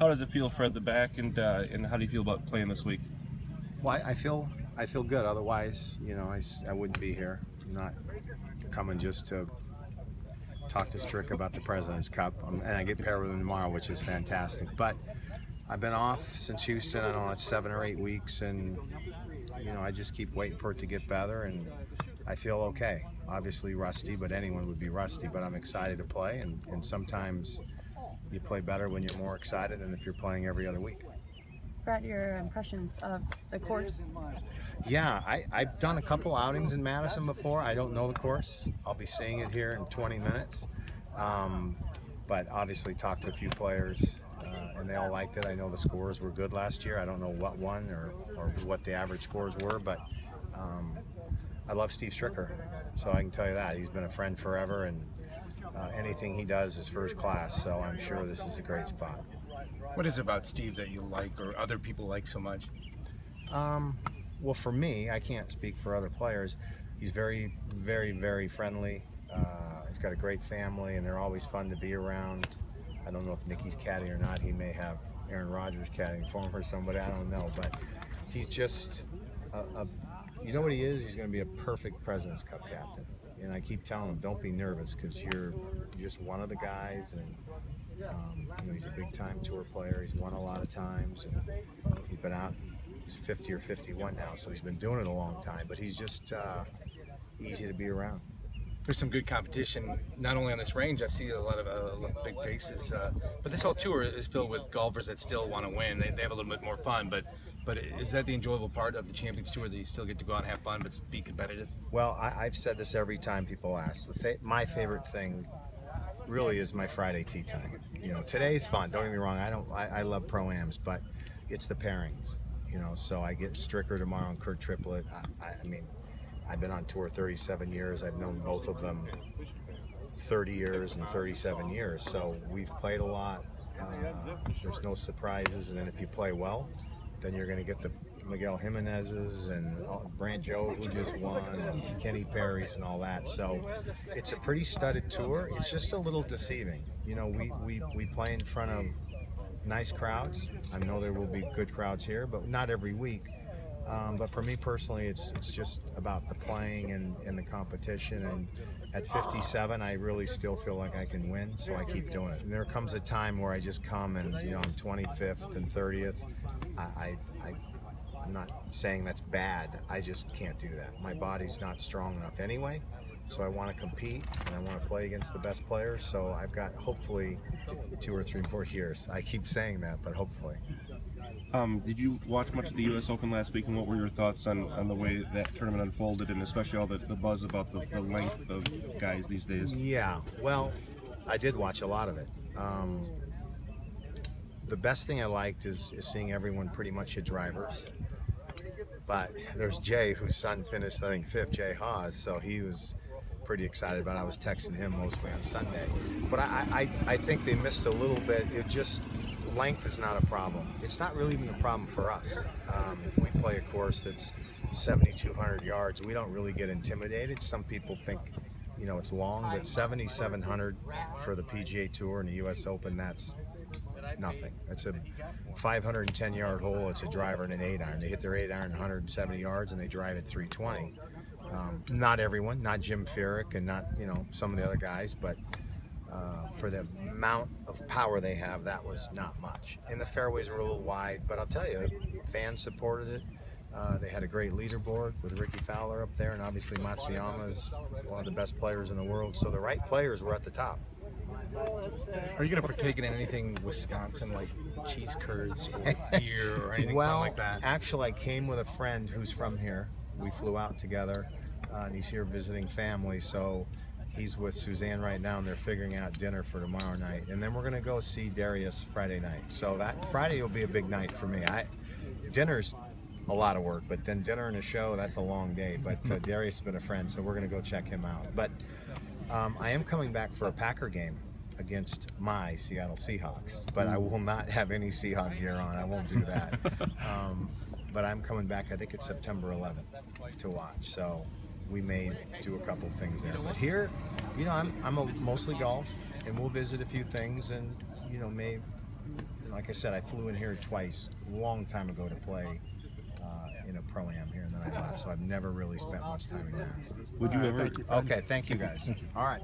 How does it feel, Fred, the back, and uh, and how do you feel about playing this week? Well, I, feel I feel good. Otherwise, you know, I, I wouldn't be here. I'm not coming just to talk to Strick about the President's Cup, um, and I get paired with him tomorrow, which is fantastic. But I've been off since Houston. I don't know, it's seven or eight weeks, and you know, I just keep waiting for it to get better, and I feel okay. Obviously rusty, but anyone would be rusty. But I'm excited to play, and, and sometimes you play better when you're more excited than if you're playing every other week. Brad, your impressions of the course? Yeah, I, I've done a couple outings in Madison before. I don't know the course. I'll be seeing it here in 20 minutes. Um, but obviously talked to a few players uh, and they all liked it. I know the scores were good last year. I don't know what won or, or what the average scores were, but um, I love Steve Stricker. So I can tell you that. He's been a friend forever and uh, anything he does is first class. So I'm sure this is a great spot. What is it about Steve that you like or other people like so much? Um, well, for me, I can't speak for other players. He's very, very, very friendly. Uh, he's got a great family, and they're always fun to be around. I don't know if Nicky's caddy or not. He may have Aaron Rodgers caddying for him or somebody. I don't know, but he's just a, a you know what he is? He's going to be a perfect President's Cup captain. And I keep telling him, don't be nervous because you're just one of the guys, and um, you know he's a big time tour player. He's won a lot of times, and he's been out. He's 50 or 51 now, so he's been doing it a long time. But he's just uh, easy to be around. There's some good competition, not only on this range. I see a lot of uh, big faces, uh, but this whole tour is filled with golfers that still want to win. They, they have a little bit more fun, but but is that the enjoyable part of the Champions Tour that you still get to go out and have fun, but be competitive? Well, I, I've said this every time people ask. Fa- my favorite thing really is my Friday tee time. You know, today's fun. Don't get me wrong. I don't. I, I love pro-ams, but it's the pairings. You know, so I get Stricker tomorrow and Kirk Triplett. I, I, I mean, I've been on tour 37 years. I've known both of them 30 years and 37 years. So we've played a lot. Uh, there's no surprises, and then if you play well, then you're going to get the Miguel Jimenez's and Brandt Jobe who just won, and Kenny Perry's and all that. So it's a pretty studded tour. It's just a little deceiving. You know, we, we, we play in front of nice crowds. I know there will be good crowds here, but not every week. Um, but for me personally, it's it's just about the playing and, and the competition. And at 57, I really still feel like I can win, so I keep doing it. And there comes a time where I just come and you know I'm 25th and 30th. I, I, I I'm not saying that's bad. I just can't do that. My body's not strong enough anyway. So I want to compete and I want to play against the best players. So I've got hopefully two or three more years. I keep saying that, but hopefully. Um, did you watch much of the U.S. Open last week, and what were your thoughts on, on the way that tournament unfolded, and especially all the, the buzz about the, the length of guys these days? Yeah, well, I did watch a lot of it. Um, the best thing I liked is, is seeing everyone pretty much hit drivers. But there's Jay, whose son finished, I think, fifth, Jay Haas, so he was pretty excited about it. I was texting him mostly on Sunday. But I, I, I think they missed a little bit. It just, length is not a problem. It's not really even a problem for us. Um, if we play a course that's 7,200 yards, we don't really get intimidated. Some people think, you know, it's long, but 7,700 for the PGA Tour and the U.S. Open, that's nothing. It's a 510 yard hole. It's a driver and an eight iron. They hit their eight iron 170 yards and they drive it 320. Um, not everyone, not Jim Furyk and not you know some of the other guys, but uh, for the amount of power they have, that was not much. And the fairways were a little wide, but I'll tell you, fans supported it. Uh, they had a great leaderboard with Rickie Fowler up there, and obviously Matsuyama is one of the best players in the world. So the right players were at the top. Are you going to partake in anything Wisconsin, like cheese curds or beer or anything well, like that? Well, actually, I came with a friend who's from here. We flew out together, uh, and he's here visiting family. So he's with Suzanne right now, and they're figuring out dinner for tomorrow night. And then we're gonna go see Darius Friday night. So that Friday will be a big night for me. I dinner's a lot of work, but then dinner and a show that's a long day. But uh, Darius has been a friend, so we're gonna go check him out. But um, I am coming back for a Packer game against my Seattle Seahawks, but I will not have any Seahawk gear on. I won't do that. Um, but I'm coming back. I think it's September 11th to watch. So we may do a couple things there. But here, you know, I'm I'm a, mostly golf, and we'll visit a few things, and you know, may like I said, I flew in here twice, a long time ago to play uh, in a pro am here, and then I left. So I've never really spent much time in Mass. Would you ever? Okay, thank you guys. All right.